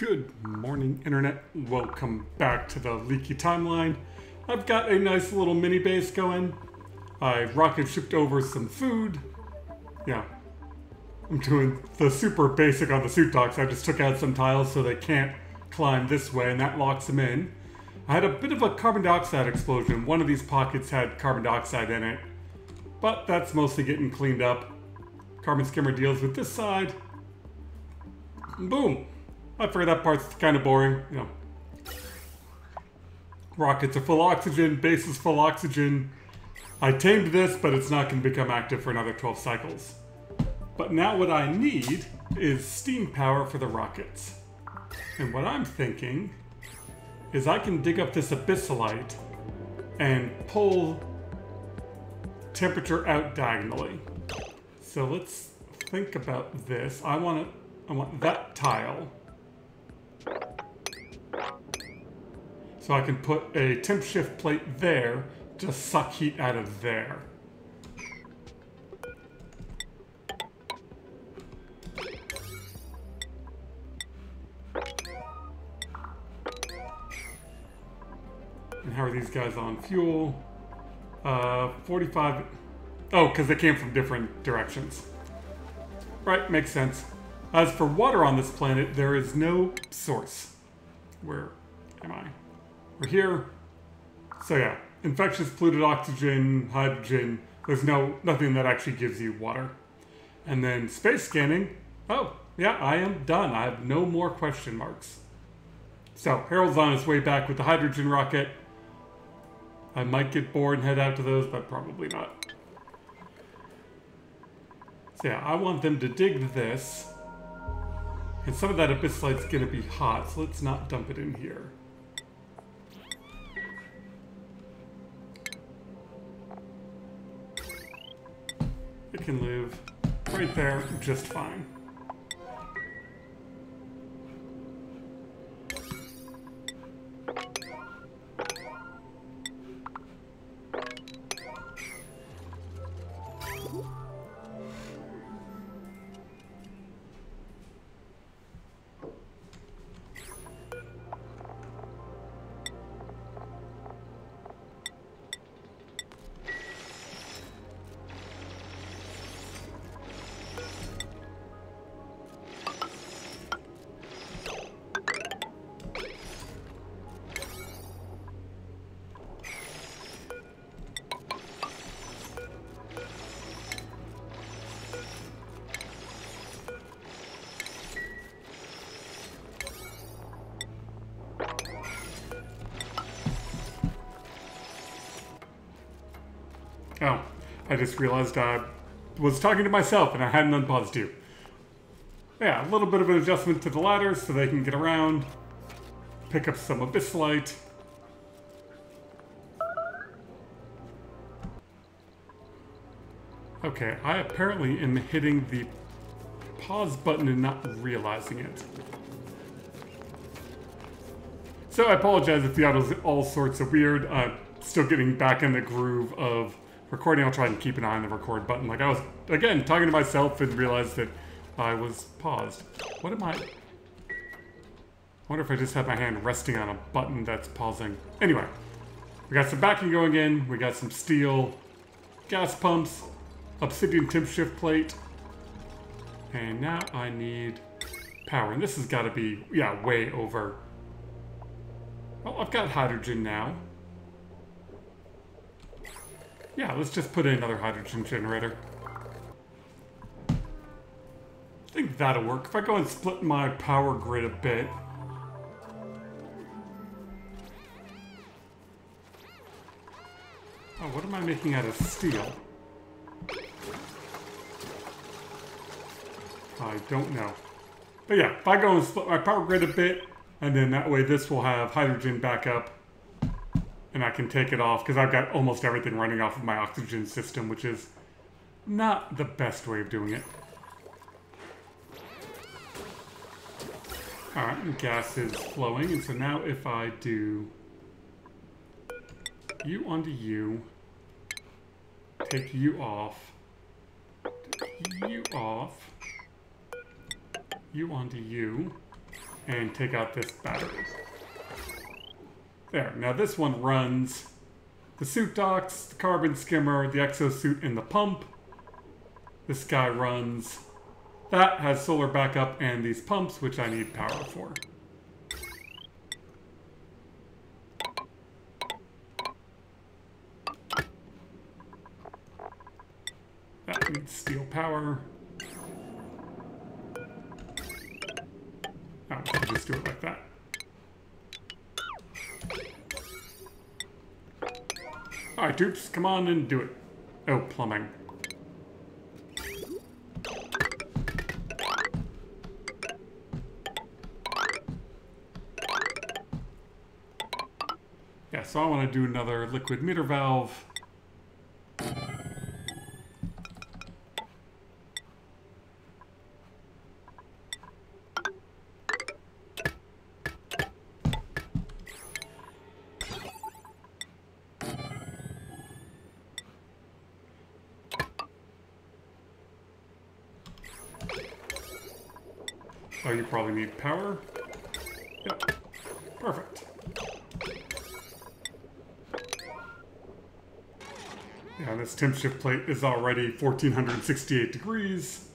Good morning, Internet. Welcome back to the Leaky Timeline. I've got a nice little mini base going. I rocket shipped over some food. Yeah. I'm doing the super basic on the suit docks. I just took out some tiles so they can't climb this way, and that locks them in. I had a bit of a carbon dioxide explosion. One of these pockets had carbon dioxide in it, but that's mostly getting cleaned up. Carbon skimmer deals with this side. Boom. I figure that part's kind of boring, you know. Rockets are full oxygen, base is full oxygen. I tamed this, but it's not going to become active for another 12 cycles. But now what I need is steam power for the rockets. And what I'm thinking is I can dig up this abyssalite and pull temperature out diagonally. So let's think about this. I want to, I want that tile. So I can put a temp shift plate there to suck heat out of there. And how are these guys on fuel? Uh, 45. Oh, because they came from different directions. Right, makes sense. As for water on this planet, there is no source. Where am I? We're here. So yeah, infectious polluted oxygen, hydrogen. There's no nothing that actually gives you water. And then space scanning. Oh, yeah, I am done. I have no more question marks. So Harold's on his way back with the hydrogen rocket. I might get bored and head out to those, but probably not. So yeah, I want them to dig this. And some of that abyssalite's gonna be hot, so let's not dump it in here. It can live right there just fine. I just realized I was talking to myself and I hadn't unpaused you. Yeah, a little bit of an adjustment to the ladder so they can get around. Pick up some abyssalite. Okay, I apparently am hitting the pause button and not realizing it. So I apologize if the audio's all sorts of weird. I'm still getting back in the groove of recording. I'll try and keep an eye on the record button. Like I was, again, talking to myself and realized that I was paused. What am I? I wonder if I just have my hand resting on a button that's pausing. Anyway, we got some backing going in. We got some steel gas pumps, obsidian temp shift plate. And now I need power. And this has got to be, yeah, way over. Well, I've got hydrogen now. Yeah, let's just put in another hydrogen generator. I think that'll work. If I go and split my power grid a bit. Oh, what am I making out of steel? I don't know. But yeah, if I go and split my power grid a bit, and then that way this will have hydrogen backup, and I can take it off because I've got almost everything running off of my oxygen system, which is not the best way of doing it. Alright, gas is flowing, and so now if I do you onto you, take you off, take you off, you onto you, and take out this battery. There, now this one runs the suit docks, the carbon skimmer, the exosuit, and the pump. This guy runs that, has solar backup, and these pumps, which I need power for. That needs steel power. Just do it like that. Alright, dupes, come on and do it. Oh, plumbing. Yeah, so I want to do another liquid meter valve. Yeah, this temp shift plate is already 1468 degrees.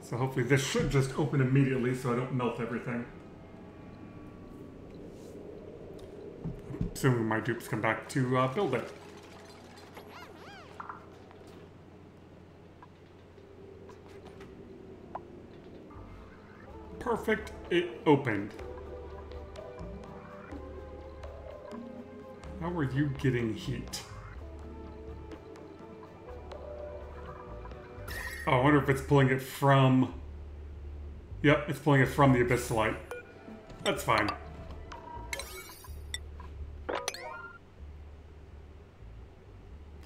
So hopefully this should just open immediately so I don't melt everything. Assuming my dupes come back to uh, build it. perfect, it opened. How are you getting heat? Oh, I wonder if it's pulling it from... Yep, it's pulling it from the Abyssalite. That's fine. I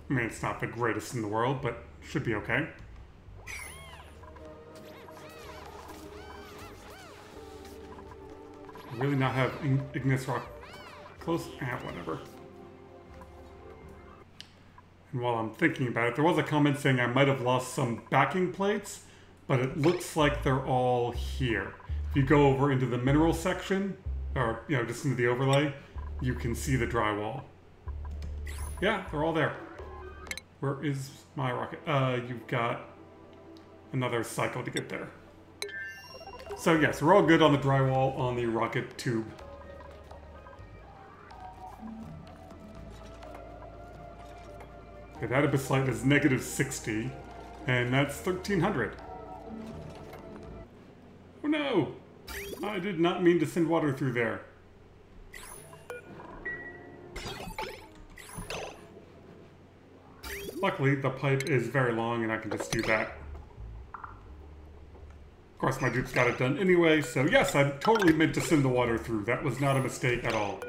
mean, it's not the greatest in the world, but should be okay. really not have Igneous rock close? Ah, whatever. And while I'm thinking about it, there was a comment saying I might have lost some backing plates, but it looks like they're all here. If you go over into the mineral section, or, you know, just into the overlay, you can see the drywall. Yeah, they're all there. Where is my rocket? Uh, you've got another cycle to get there. So yes, we're all good on the drywall on the rocket tube. Okay, that Abyssalite is negative 60, and that's 1300. Oh no! I did not mean to send water through there. Luckily, the pipe is very long and I can just do that Of course, my dupes got it done anyway, so yes, I totally meant to send the water through. That was not a mistake at all.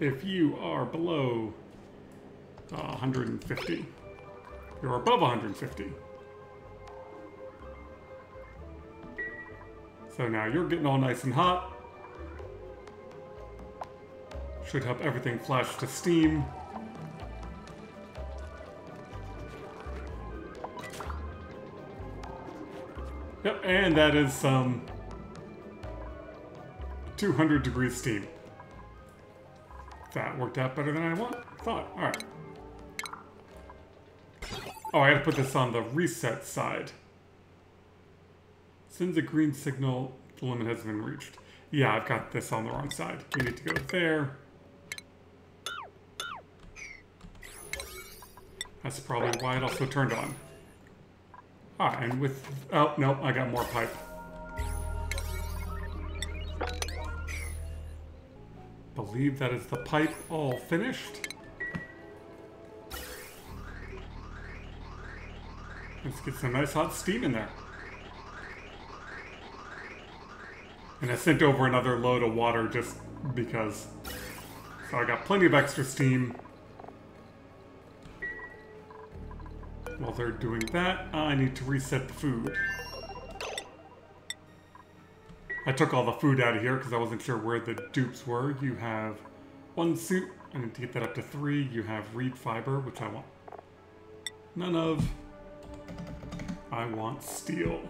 If you are below uh, 150, you're above 150. So now you're getting all nice and hot. Should help everything flash to steam. Yep, and that is some 200 degrees steam. That worked out better than I want, thought. Alright. Oh, I gotta put this on the reset side. Sends a green signal, the limit has been reached. Yeah, I've got this on the wrong side. We need to go there. That's probably why it also turned on. Ah, and with... Oh, no, I got more pipe. Believe that is the pipe all finished. Get some nice hot steam in there. And I sent over another load of water just because. So I got plenty of extra steam. While they're doing that, I need to reset the food. I took all the food out of here because I wasn't sure where the dupes were. You have one suit. I need to get that up to three. You have reed fiber, which I want none of. I want steel.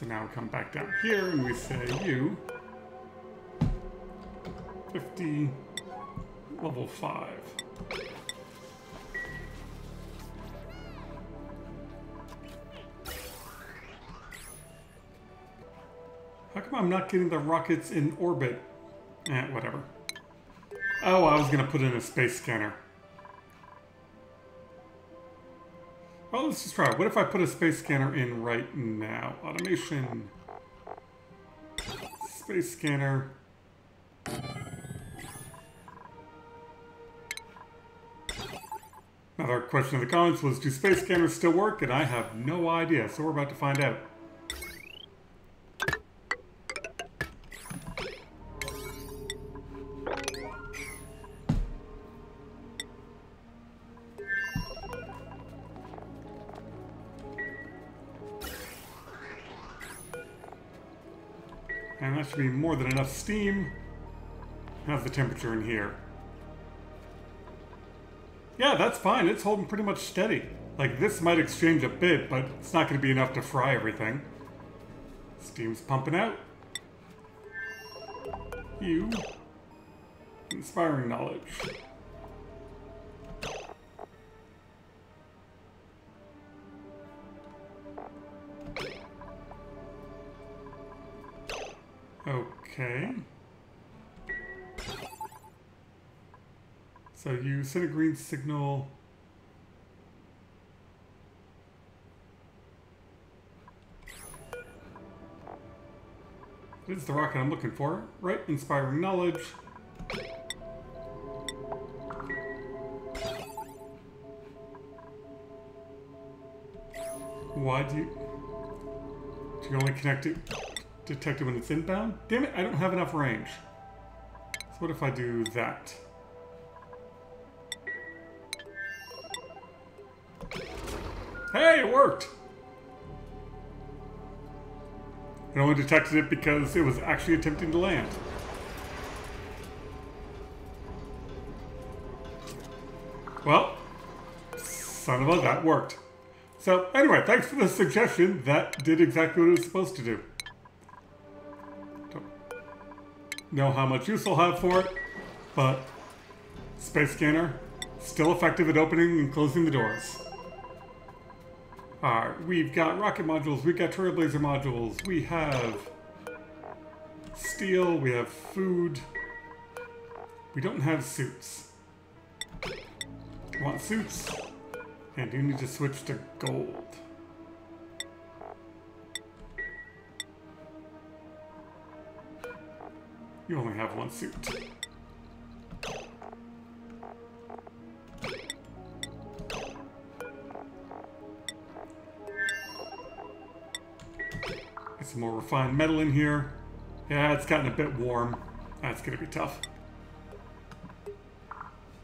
So now we come back down here and we say you 50 level 5. Come I'm not getting the rockets in orbit? Eh, whatever. Oh, I was gonna put in a space scanner. Well, let's just try. What if I put a space scanner in right now? Automation. Space scanner. Another question in the comments was, do space scanners still work? And I have no idea, so we're about to find out. More than enough steam. How's the temperature in here? Yeah, that's fine. It's holding pretty much steady. Like, this might exchange a bit, but it's not going to be enough to fry everything. Steam's pumping out. You. Inspiring knowledge. Okay. So you send a green signal. This is the rocket I'm looking for, right? Inspiring knowledge. Why do you... Do you only connect it, detect it when it's inbound? Damn it, I don't have enough range. So what if I do that? Hey, it worked! It only detected it because it was actually attempting to land. Well, son of a, that worked. So anyway, thanks for the suggestion. That did exactly what it was supposed to do. Know how much use I'll have for it, but Space Scanner, still effective at opening and closing the doors. Alright, we've got rocket modules, we've got trailblazer modules, we have steel, we have food. We don't have suits. Want suits? And you need to switch to gold. You only have one suit. Get some more refined metal in here. Yeah, it's gotten a bit warm. That's gonna be tough.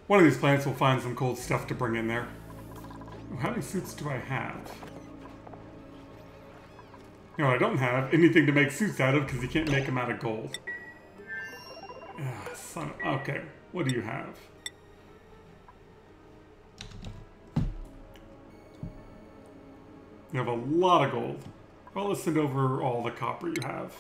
One of these plants will find some cold stuff to bring in there. How many suits do I have? You know, I don't have anything to make suits out of because you can't make them out of gold. Ah, son okay, what do you have? You have a lot of gold. Well, let's send over all the copper you have.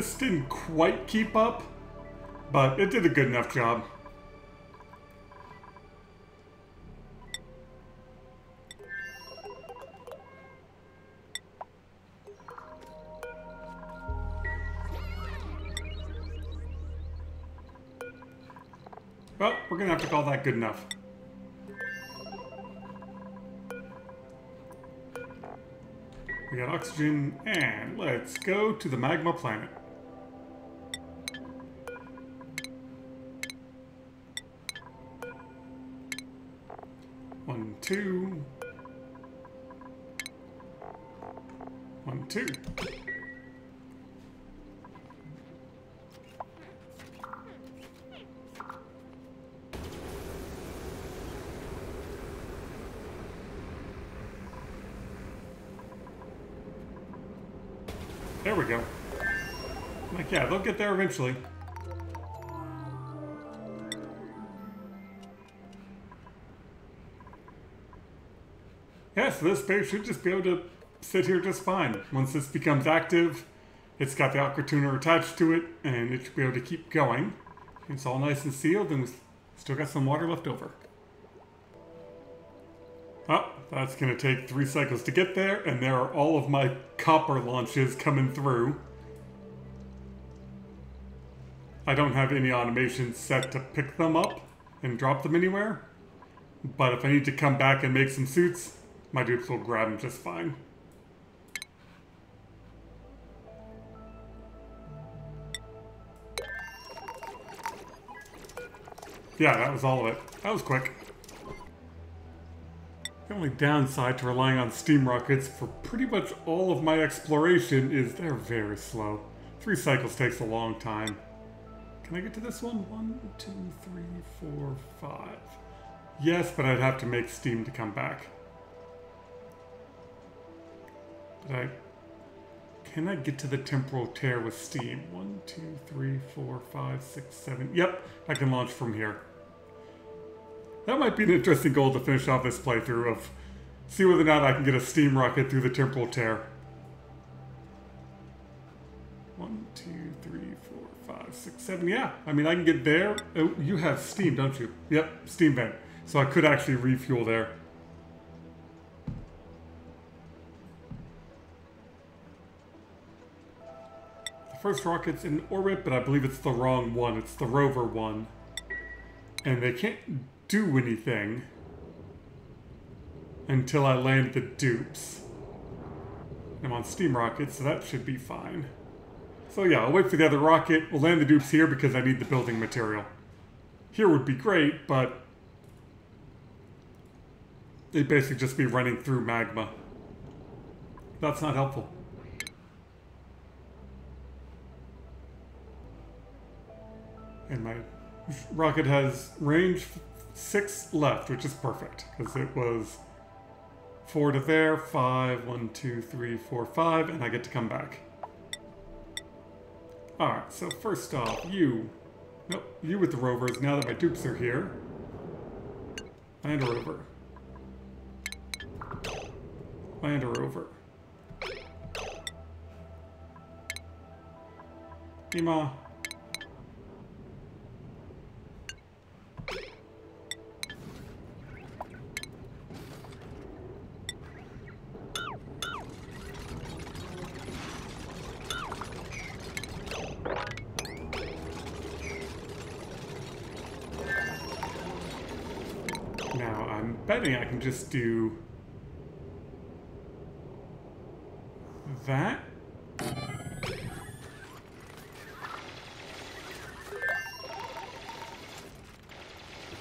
This didn't quite keep up, but it did a good enough job. Well, we're gonna have to call that good enough. We got oxygen, and let's go to the magma planet. There we go. Like, yeah, they'll get there eventually. Yeah, so this base should just be able to sit here just fine. Once this becomes active, it's got the aqua attached to it, and it should be able to keep going. It's all nice and sealed, and we still got some water left over. Oh, that's going to take three cycles to get there, and there are all of my copper launches coming through. I don't have any automation set to pick them up and drop them anywhere. But if I need to come back and make some suits, my dupes will grab them just fine. Yeah, that was all of it. That was quick. The only downside to relying on steam rockets for pretty much all of my exploration is they're very slow. Three cycles takes a long time. Can I get to this one? One, two, three, four, five. Yes, but I'd have to make steam to come back. But I... Can I get to the temporal tear with steam? One, two, three, four, five, six, seven. Yep, I can launch from here. That might be an interesting goal to finish off this playthrough of see whether or not I can get a steam rocket through the temporal tear. One, two, three, four, five, six, seven. Yeah, I mean, I can get there. Oh, you have steam, don't you? Yep, steam vent. So I could actually refuel there. The first rocket's in orbit, but I believe it's the wrong one. It's the rover one. And they can't do anything until I land the dupes. I'm on steam rockets, so that should be fine. So yeah, I'll wait for the other rocket. We'll land the dupes here because I need the building material. Here would be great, but It'd basically just be running through magma. That's not helpful. And my rocket has range six left, which is perfect because it was four to there, five, one, two, three, four, five, and I get to come back. Alright, so first off, you. Nope, you with the rovers, now that my dupes are here. Land a rover. Land a rover. Ema, I can just do that.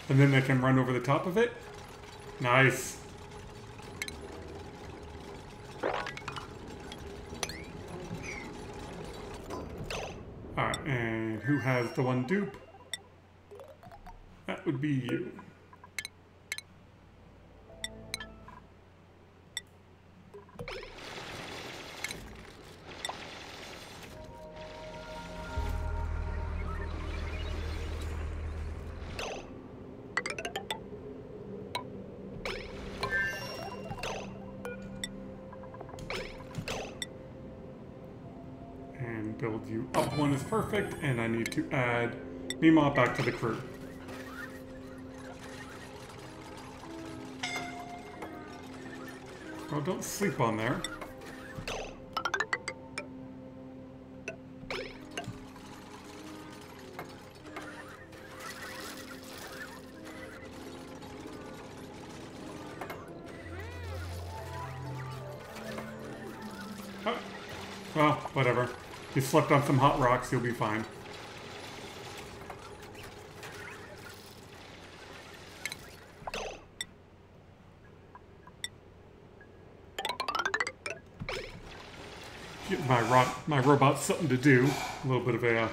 And then they can run over the top of it. Nice. Alright, and who has the one dupe? That would be you. Perfect, and I need to add Mima back to the crew. Oh, don't sleep on there. Slept on some hot rocks, you'll be fine. Give my rock, my robot something to do. A little bit of a uh,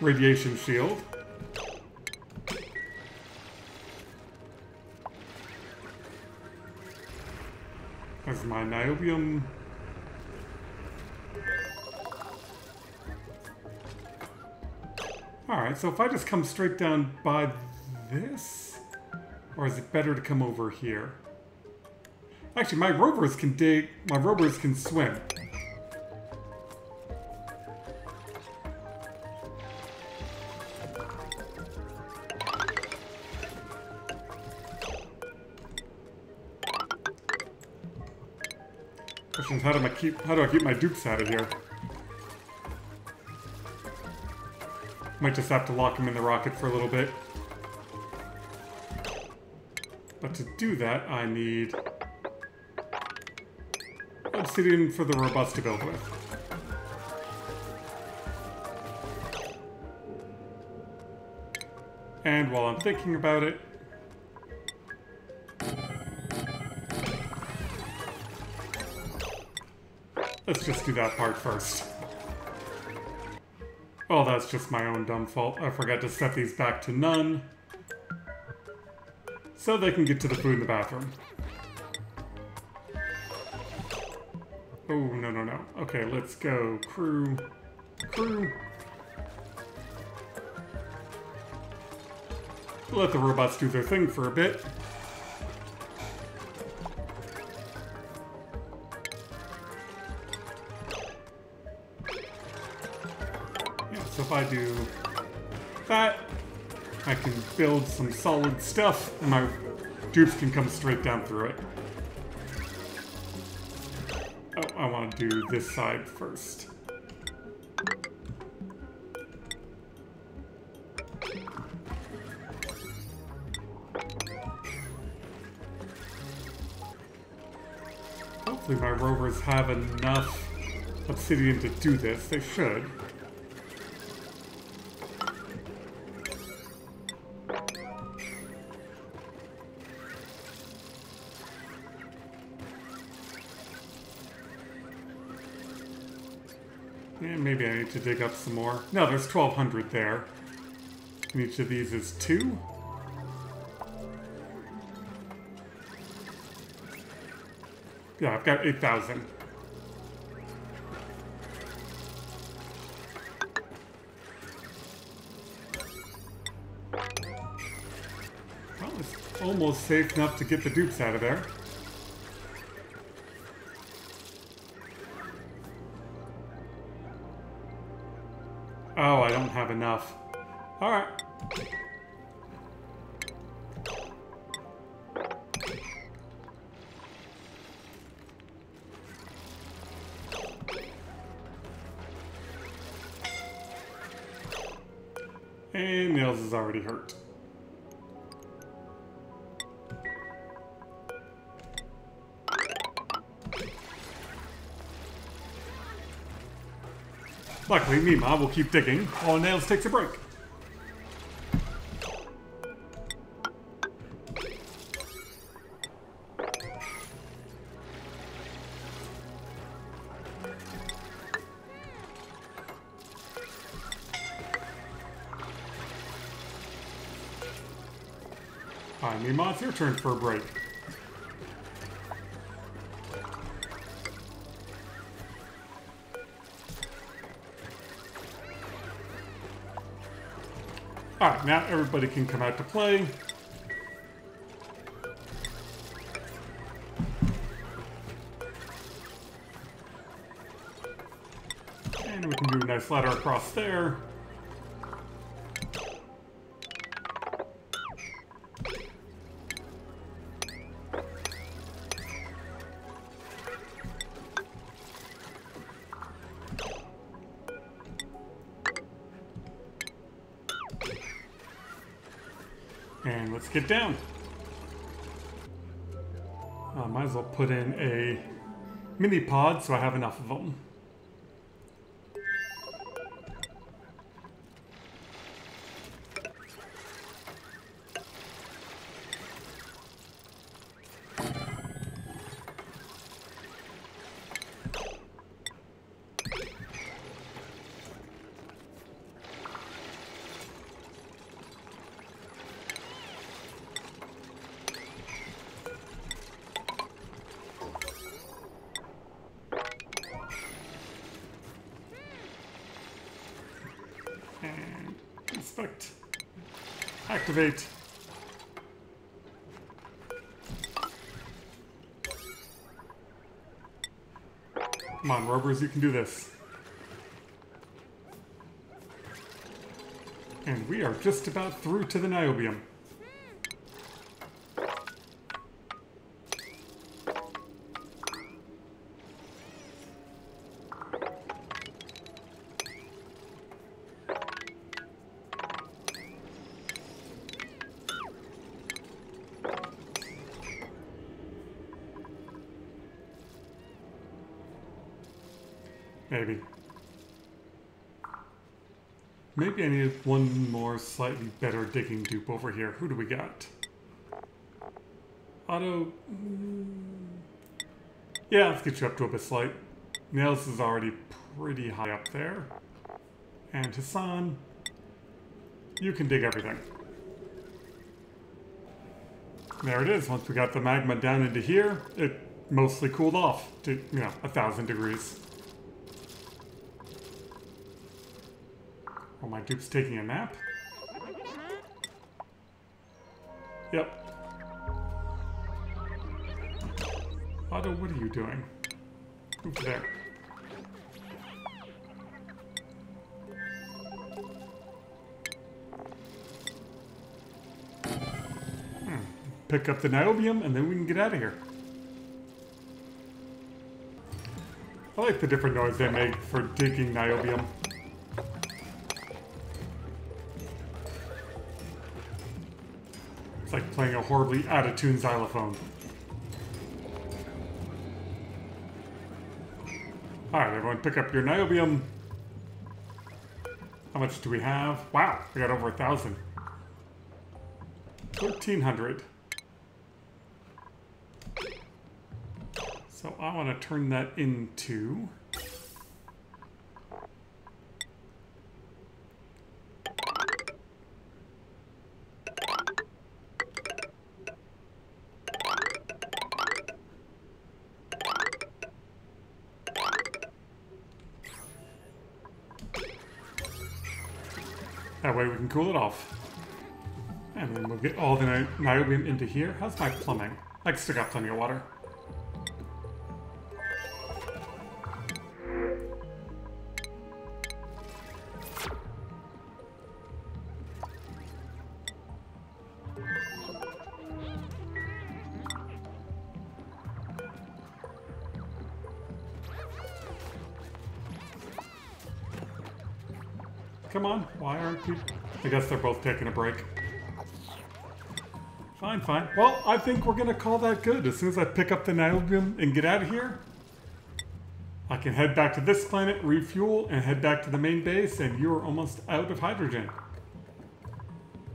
radiation shield. There's my niobium Alright, so if I just come straight down by this? Or is it better to come over here? Actually, my rovers can dig... My rovers can swim. How do I keep... How do I keep my dupes out of here? Might just have to lock him in the rocket for a little bit. But to do that, I need obsidian for the robust to build with. And while I'm thinking about it, let's just do that part first. Oh, that's just my own dumb fault. I forgot to set these back to none. So they can get to the food in the bathroom. Oh, no, no, no. Okay, let's go. Crew. Crew. Let the robots do their thing for a bit. So if I do that, I can build some solid stuff, and my dupes can come straight down through it. Oh, I want to do this side first. Hopefully my rovers have enough obsidian to do this. They should. To dig up some more. No, there's 1,200 there. And each of these is two? Yeah, I've got 8,000. Well, it's almost safe enough to get the dupes out of there. Mima will keep digging while Nails takes a break. Hi, Mima, it's your turn for a break. Now everybody can come out to play. And we can do a nice ladder across there. Get down. I might as well put in a mini pod so I have enough of them. Activate. Come on, rovers, you can do this. And we are just about through to the niobium. Maybe. Maybe I need one more slightly better digging dupe over here. Who do we got? Otto... mm, Yeah, let's get you up to Abyssalite. Nails is already pretty high up there. And Hassan, you can dig everything. There it is. Once we got the magma down into here, it mostly cooled off to, you know, a thousand degrees. Oh, my dupe's taking a nap? Yep. Otto, what are you doing? Over there. Hmm. Pick up the niobium and then we can get out of here. I like the different noise they make for digging niobium. Horribly out of tune xylophone. Alright, everyone, pick up your niobium. How much do we have? Wow, we got over a thousand. 1300. So I want to turn that into... That way we can cool it off. And then we'll get all the ni niobium into here. How's my plumbing? I still got plenty of water. Come on, why aren't you? I guess they're both taking a break. Fine, fine. Well, I think we're gonna call that good. As soon as I pick up the niobium and get out of here, I can head back to this planet, refuel, and head back to the main base, and you're almost out of hydrogen.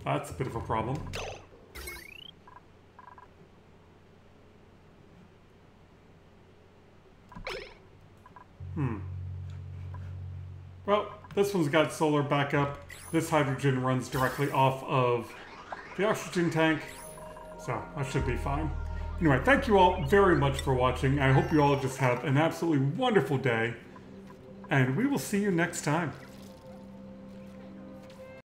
That's a bit of a problem. Hmm. Well, this one's got solar backup. This hydrogen runs directly off of the oxygen tank. So that should be fine. Anyway, thank you all very much for watching. I hope you all just have an absolutely wonderful day. And we will see you next time.